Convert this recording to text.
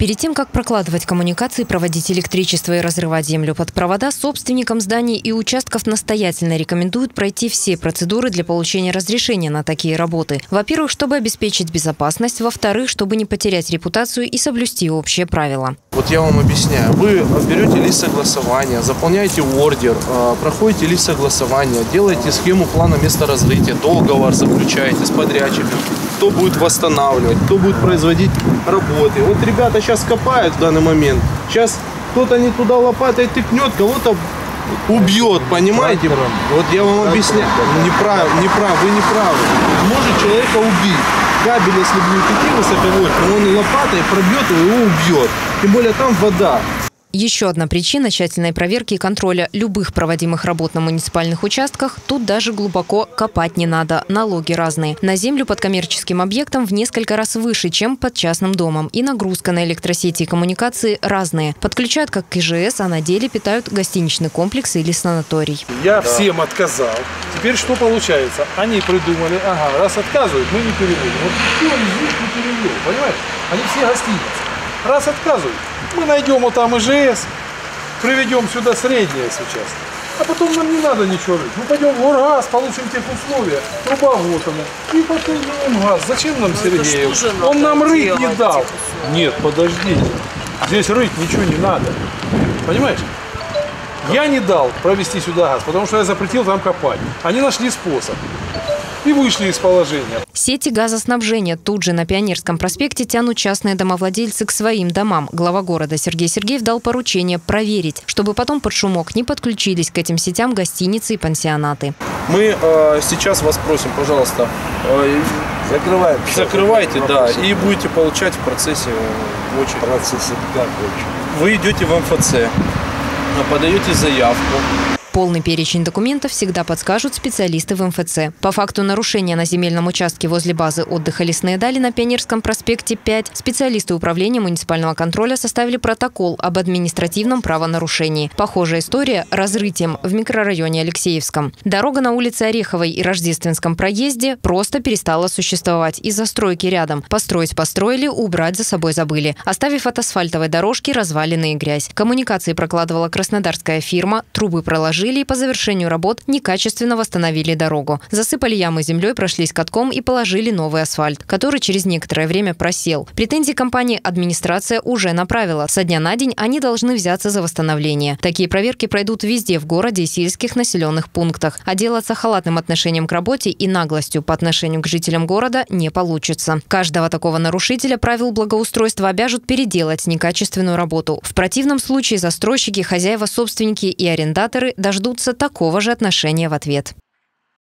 Перед тем, как прокладывать коммуникации, проводить электричество и разрывать землю под провода, собственникам зданий и участков настоятельно рекомендуют пройти все процедуры для получения разрешения на такие работы. Во-первых, чтобы обеспечить безопасность, во-вторых, чтобы не потерять репутацию и соблюсти общие правила. Вот я вам объясняю. Вы берете лист согласования, заполняете ордер, э, проходите лист согласования, делаете схему плана месторазрытия, договор заключаете с подрядчиком, кто будет восстанавливать, кто будет производить работы. Вот ребята сейчас копают в данный момент. Сейчас кто-то не туда лопатой тыкнет, кого-то убьет, понимаете? Вот я вам объясняю. Неправ, неправ, вы не правы. Может человека убить. Кабель, если будет идти высоковольтный, он лопатой пробьет его и убьет. Тем более там вода. Еще одна причина тщательной проверки и контроля любых проводимых работ на муниципальных участках – тут даже глубоко копать не надо, налоги разные. На землю под коммерческим объектом в несколько раз выше, чем под частным домом. И нагрузка на электросети и коммуникации разные. Подключают как к ИЖС, а на деле питают гостиничный комплекс или санаторий. Я всем отказал. Теперь что получается? Они придумали, ага, раз отказывают, мы не переводим. Вот кто из них не перевел, понимаешь? Они все гостиницы. Раз отказывают, мы найдем вот там ИЖС, приведем сюда среднее сейчас. А потом нам не надо ничего жить. Мы пойдем в Оргаз, получим тех условия, труба вот она. И поднимем газ. Зачем нам Сергеев? Он нам рыть не дал. Нет, подождите. Здесь рыть ничего не надо. Понимаешь? Я не дал провести сюда газ, потому что я запретил там копать. Они нашли способ и вышли из положения. Сети газоснабжения тут же на Пионерском проспекте тянут частные домовладельцы к своим домам. Глава города Сергей Сергеев дал поручение проверить, чтобы потом под шумок не подключились к этим сетям гостиницы и пансионаты. Мы э, сейчас вас просим, пожалуйста, э, Закрываем. закрывайте, да, и будете получать в процессе э, очередь. Процессы как очень. Вы идете в МФЦ, подаете заявку, Полный перечень документов всегда подскажут специалисты в МФЦ. По факту нарушения на земельном участке возле базы отдыха «Лесные дали» на Пионерском проспекте 5 специалисты управления муниципального контроля составили протокол об административном правонарушении. Похожая история – разрытием в микрорайоне Алексеевском. Дорога на улице Ореховой и Рождественском проезде просто перестала существовать из-за стройки рядом. Построить построили, убрать за собой забыли. Оставив от асфальтовой дорожки развалины и грязь. Коммуникации прокладывала краснодарская фирма, трубы проложили и по завершению работ некачественно восстановили дорогу. Засыпали ямы землей, прошлись катком и положили новый асфальт, который через некоторое время просел. Претензии компании администрация уже направила. Со дня на день они должны взяться за восстановление. Такие проверки пройдут везде в городе и сельских населенных пунктах. А делаться халатным отношением к работе и наглостью по отношению к жителям города не получится. Каждого такого нарушителя правил благоустройства обяжут переделать некачественную работу. В противном случае застройщики, хозяева, собственники и арендаторы дождутся такого же отношения в ответ.